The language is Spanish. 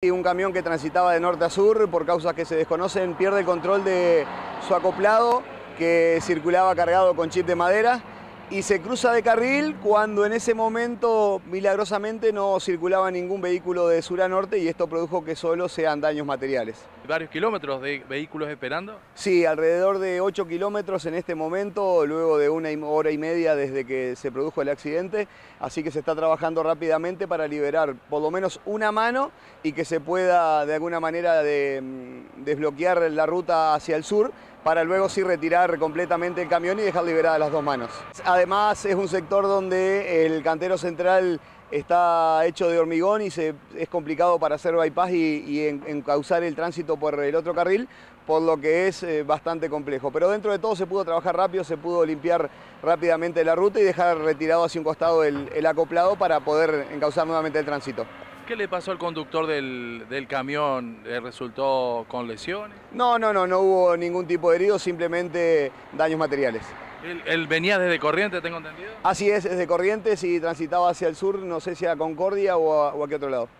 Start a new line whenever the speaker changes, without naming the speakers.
Y un camión que transitaba de norte a sur por causas que se desconocen pierde el control de su acoplado que circulaba cargado con chip de madera y se cruza de carril cuando en ese momento milagrosamente no circulaba ningún vehículo de sur a norte y esto produjo que solo sean daños materiales.
¿Varios kilómetros de vehículos esperando?
Sí, alrededor de 8 kilómetros en este momento, luego de una hora y media desde que se produjo el accidente, así que se está trabajando rápidamente para liberar por lo menos una mano y que se pueda de alguna manera de, mm, desbloquear la ruta hacia el sur para luego sí retirar completamente el camión y dejar liberadas las dos manos. Además es un sector donde el cantero central está hecho de hormigón y se, es complicado para hacer bypass y, en, causar el tránsito por el otro carril, por lo que es eh, bastante complejo. Pero dentro de todo se pudo trabajar rápido, se pudo limpiar rápidamente la ruta y dejar retirado hacia un costado el, el acoplado para poder encauzar nuevamente el tránsito.
¿Qué le pasó al conductor del, camión? ¿Resultó con lesiones?
No, no, no, no hubo ningún tipo de herido, simplemente daños materiales.
¿Él, venía desde Corrientes, tengo entendido?
Así es, desde Corrientes y transitaba hacia el sur, no sé si a Concordia o a, o a qué otro lado.